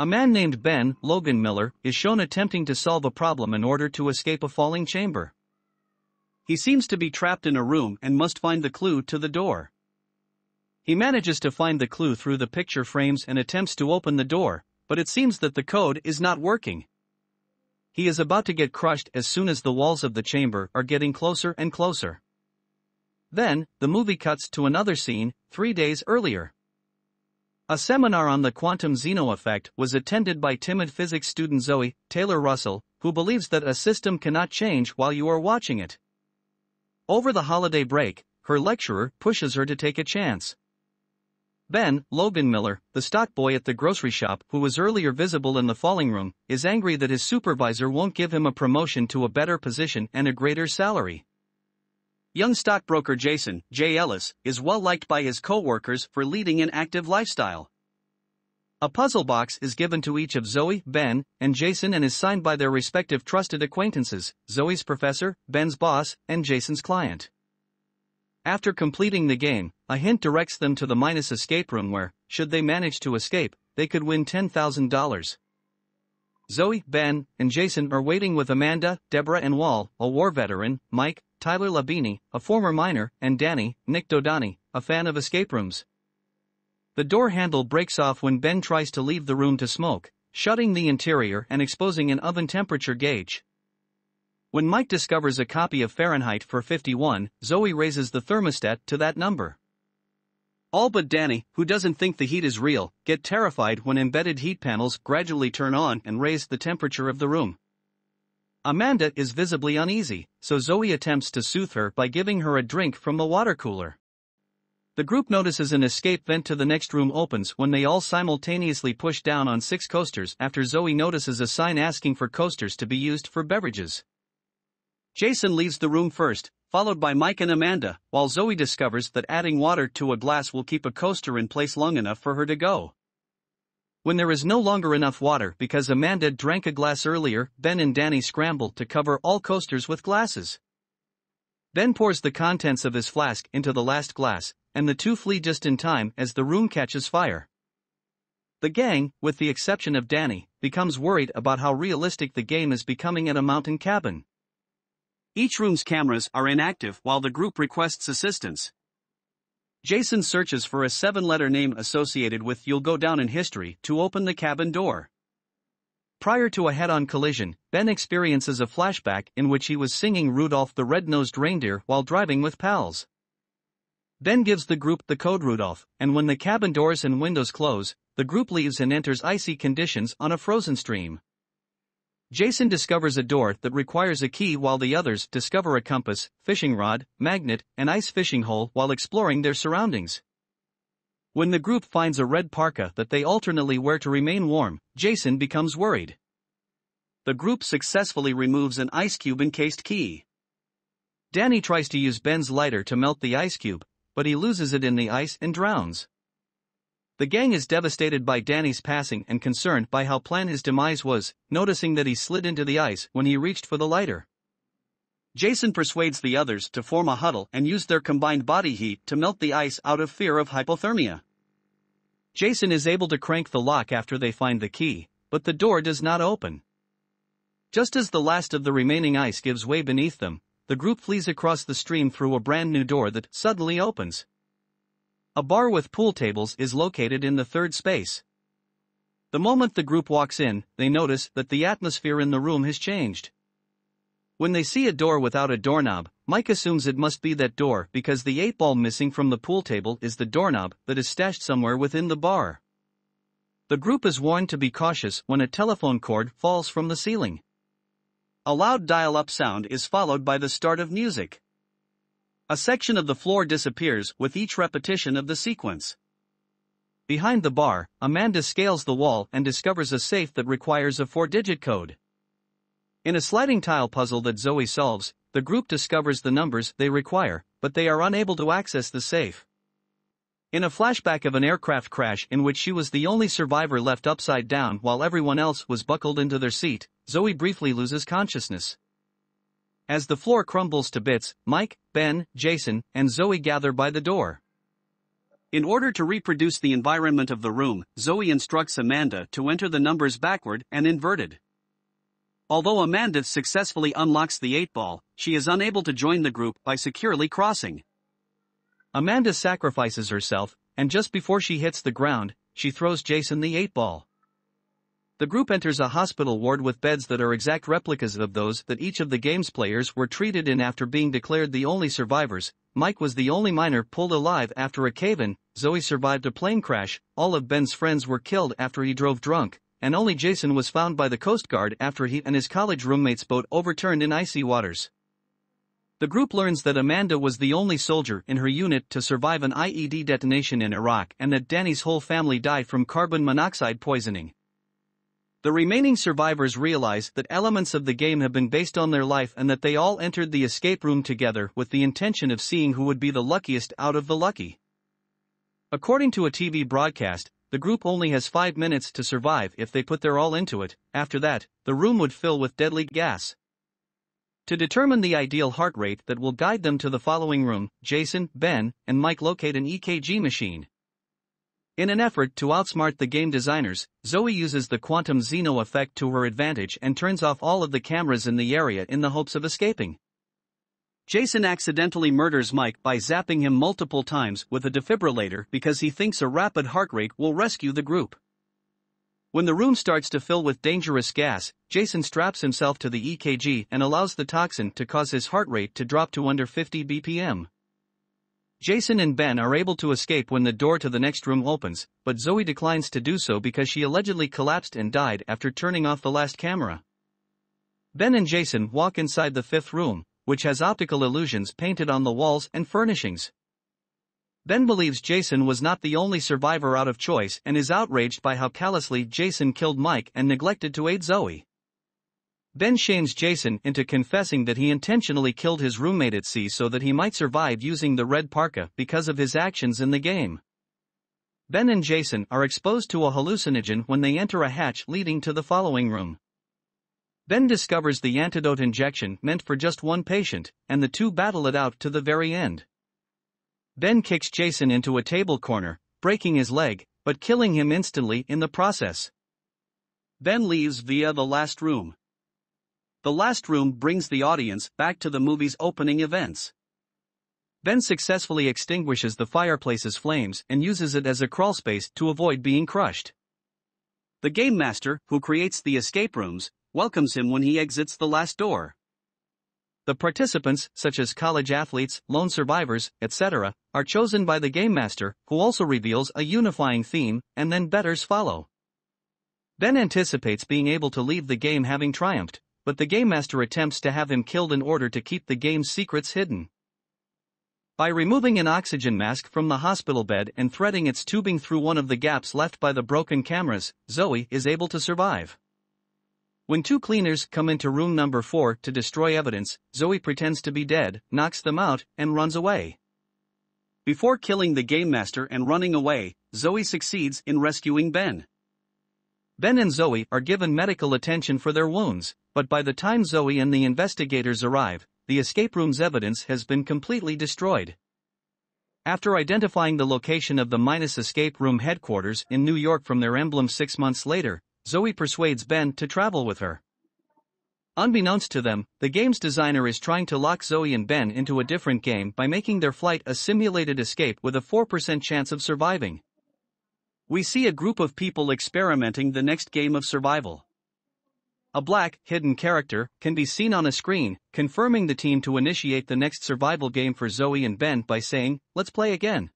A man named Ben Logan Miller is shown attempting to solve a problem in order to escape a falling chamber. He seems to be trapped in a room and must find the clue to the door. He manages to find the clue through the picture frames and attempts to open the door, but it seems that the code is not working. He is about to get crushed as soon as the walls of the chamber are getting closer and closer. Then, the movie cuts to another scene, three days earlier. A seminar on the quantum Zeno effect was attended by timid physics student Zoe Taylor Russell, who believes that a system cannot change while you are watching it. Over the holiday break, her lecturer pushes her to take a chance. Ben, Logan Miller, the stock boy at the grocery shop who was earlier visible in the falling room, is angry that his supervisor won't give him a promotion to a better position and a greater salary. Young stockbroker Jason, Jay Ellis, is well liked by his co-workers for leading an active lifestyle. A puzzle box is given to each of Zoe, Ben, and Jason and is signed by their respective trusted acquaintances, Zoe's professor, Ben's boss, and Jason's client. After completing the game, a hint directs them to the Minos escape room where, should they manage to escape, they could win $10,000. Zoe, Ben, and Jason are waiting with Amanda, Deborah Ann Woll, a war veteran, Mike, Tyler Labine, a former miner, and Danny, Nik Dodani, a fan of escape rooms. The door handle breaks off when Ben tries to leave the room to smoke, shutting the interior and exposing an oven temperature gauge. When Mike discovers a copy of Fahrenheit 451, Zoe raises the thermostat to that number. All but Danny, who doesn't think the heat is real, get terrified when embedded heat panels gradually turn on and raise the temperature of the room. Amanda is visibly uneasy, so Zoe attempts to soothe her by giving her a drink from the water cooler. The group notices an escape vent to the next room opens when they all simultaneously push down on six coasters after Zoe notices a sign asking for coasters to be used for beverages. Jason leaves the room first, followed by Mike and Amanda, while Zoe discovers that adding water to a glass will keep a coaster in place long enough for her to go. When there is no longer enough water because Amanda drank a glass earlier, Ben and Danny scramble to cover all coasters with glasses. Ben pours the contents of his flask into the last glass, and the two flee just in time as the room catches fire. The gang, with the exception of Danny, becomes worried about how realistic the game is becoming at a mountain cabin. Each room's cameras are inactive while the group requests assistance. Jason searches for a seven letter name associated with You'll Go Down in History to open the cabin door. Prior to a head on collision, Ben experiences a flashback in which he was singing Rudolph the Red Nosed Reindeer while driving with pals. Ben gives the group the code Rudolph, and when the cabin doors and windows close, the group leaves and enters icy conditions on a frozen stream. Jason discovers a door that requires a key while the others discover a compass, fishing rod, magnet, and ice fishing hole while exploring their surroundings. When the group finds a red parka that they alternately wear to remain warm, Jason becomes worried. The group successfully removes an ice cube encased key. Danny tries to use Ben's lighter to melt the ice cube, but he loses it in the ice and drowns. The gang is devastated by Danny's passing and concerned by how planned his demise was, noticing that he slid into the ice when he reached for the lighter. Jason persuades the others to form a huddle and use their combined body heat to melt the ice out of fear of hypothermia. Jason is able to crank the lock after they find the key, but the door does not open. Just as the last of the remaining ice gives way beneath them, the group flees across the stream through a brand new door that suddenly opens. A bar with pool tables is located in the third space. The moment the group walks in, they notice that the atmosphere in the room has changed. When they see a door without a doorknob, Mike assumes it must be that door because the 8 ball missing from the pool table is the doorknob that is stashed somewhere within the bar. The group is warned to be cautious when a telephone cord falls from the ceiling. A loud dial up sound is followed by the start of music. A section of the floor disappears with each repetition of the sequence. Behind the bar, Amanda scales the wall and discovers a safe that requires a four digit code. In a sliding tile puzzle that Zoe solves, the group discovers the numbers they require, but they are unable to access the safe. In a flashback of an aircraft crash in which she was the only survivor left upside down while everyone else was buckled into their seat, Zoe briefly loses consciousness. As the floor crumbles to bits, Mike, Ben, Jason, and Zoe gather by the door. In order to reproduce the environment of the room, Zoe instructs Amanda to enter the numbers backward and inverted. Although Amanda successfully unlocks the 8 ball, she is unable to join the group by securely crossing. Amanda sacrifices herself, and just before she hits the ground, she throws Jason the 8 ball. The group enters a hospital ward with beds that are exact replicas of those that each of the game's players were treated in after being declared the only survivors, Mike was the only miner pulled alive after a cave-in, Zoe survived a plane crash, all of Ben's friends were killed after he drove drunk, and only Jason was found by the Coast Guard after he and his college roommate's boat overturned in icy waters. The group learns that Amanda was the only soldier in her unit to survive an IED detonation in Iraq and that Danny's whole family died from carbon monoxide poisoning. The remaining survivors realize that elements of the game have been based on their life and that they all entered the escape room together with the intention of seeing who would be the luckiest out of the lucky. According to a TV broadcast, the group only has five minutes to survive if they put their all into it, after that, the room would fill with deadly gas. To determine the ideal heart rate that will guide them to the following room, Jason, Ben, and Mike locate an EKG machine. In an effort to outsmart the game designers, Zoe uses the quantum Zeno effect to her advantage and turns off all of the cameras in the area in the hopes of escaping. Jason accidentally murders Mike by zapping him multiple times with a defibrillator because he thinks a rapid heart rate will rescue the group. When the room starts to fill with dangerous gas, Jason straps himself to the EKG and allows the toxin to cause his heart rate to drop to under 50 BPM. Jason and Ben are able to escape when the door to the next room opens, but Zoe declines to do so because she allegedly collapsed and died after turning off the last camera. Ben and Jason walk inside the fifth room, which has optical illusions painted on the walls and furnishings. Ben believes Jason was not the only survivor out of choice and is outraged by how callously Jason killed Mike and neglected to aid Zoe. Ben shames Jason into confessing that he intentionally killed his roommate at sea so that he might survive using the red parka because of his actions in the game. Ben and Jason are exposed to a hallucinogen when they enter a hatch leading to the following room. Ben discovers the antidote injection meant for just one patient, and the two battle it out to the very end. Ben kicks Jason into a table corner, breaking his leg, but killing him instantly in the process. Ben leaves via the last room. The last room brings the audience back to the movie's opening events. Ben successfully extinguishes the fireplace's flames and uses it as a crawlspace to avoid being crushed. The game master, who creates the escape rooms, welcomes him when he exits the last door. The participants, such as college athletes, lone survivors, etc., are chosen by the game master, who also reveals a unifying theme, and then bettors follow. Ben anticipates being able to leave the game having triumphed, but the Game Master attempts to have him killed in order to keep the game's secrets hidden. By removing an oxygen mask from the hospital bed and threading its tubing through one of the gaps left by the broken cameras, Zoe is able to survive. When two cleaners come into room number 4 to destroy evidence, Zoe pretends to be dead, knocks them out, and runs away. Before killing the Game Master and running away, Zoe succeeds in rescuing Ben. Ben and Zoe are given medical attention for their wounds, but by the time Zoe and the investigators arrive, the escape room's evidence has been completely destroyed. After identifying the location of the Minos escape room headquarters in New York from their emblem six months later, Zoe persuades Ben to travel with her. Unbeknownst to them, the game's designer is trying to lock Zoe and Ben into a different game by making their flight a simulated escape with a 4% chance of surviving. We see a group of people experimenting the next game of survival. A black, hidden character can be seen on a screen, confirming the team to initiate the next survival game for Zoe and Ben by saying, Let's play again.